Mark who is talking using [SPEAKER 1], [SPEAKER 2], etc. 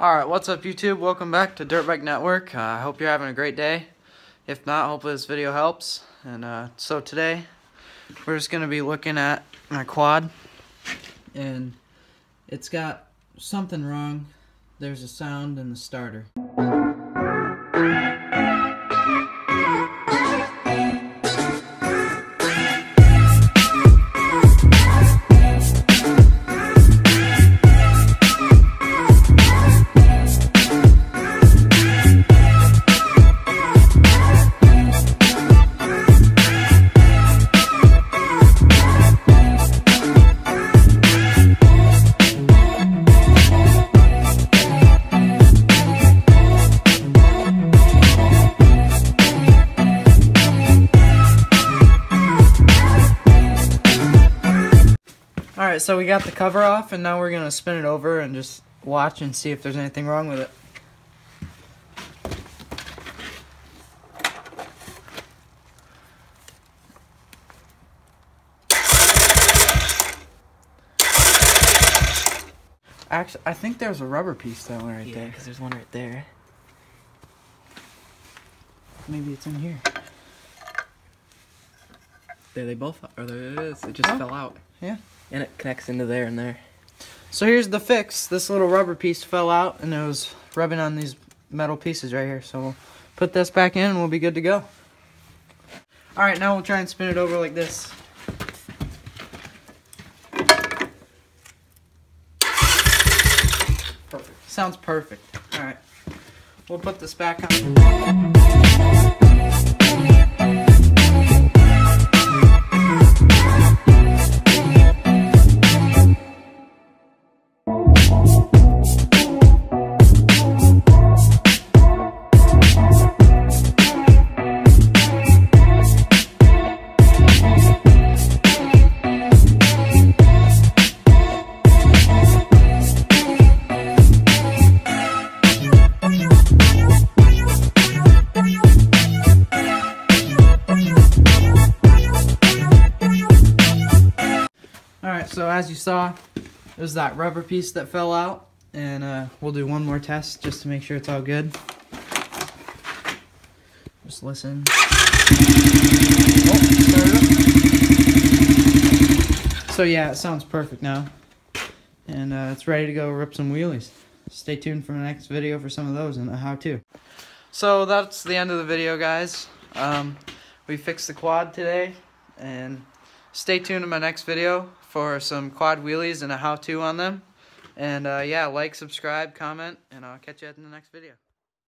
[SPEAKER 1] Alright, what's up YouTube? Welcome back to Dirt Bike Network. Uh, I hope you're having a great day. If not, hopefully this video helps. And uh, so today, we're just going to be looking at my quad. And it's got something wrong. There's a sound in the starter. Alright, so we got the cover off, and now we're going to spin it over and just watch and see if there's anything wrong with it. Actually, I think there's a rubber piece that went right
[SPEAKER 2] Yeah,
[SPEAKER 1] there.
[SPEAKER 2] because there's one right there.
[SPEAKER 1] Maybe it's in here.
[SPEAKER 2] There they both are. There it is. It just
[SPEAKER 1] Oh.
[SPEAKER 2] fell out.
[SPEAKER 1] Yeah.
[SPEAKER 2] And it connects into there and there.
[SPEAKER 1] So here's the fix. This little rubber piece fell out and it was rubbing on these metal pieces right here. So we'll put this back in and we'll be good to go. Alright, now we'll try and spin it over like this. Perfect. Sounds perfect. Alright. We'll put this back on. So as you saw, there's that rubber piece that fell out. And uh, we'll do one more test just to make sure it's all good. Just listen. Oh. So yeah, it sounds perfect now. And uh, it's ready to go rip some wheelies. Stay tuned for the next video for some of those and how-to. So that's the end of the video, guys. Um, we fixed the quad today. And stay tuned to my next video for some quad wheelies and a how-to on them. And uh, yeah, like, subscribe, comment, and I'll catch you in the next video.